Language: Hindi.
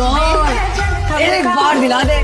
गॉड एक बार दिला दे।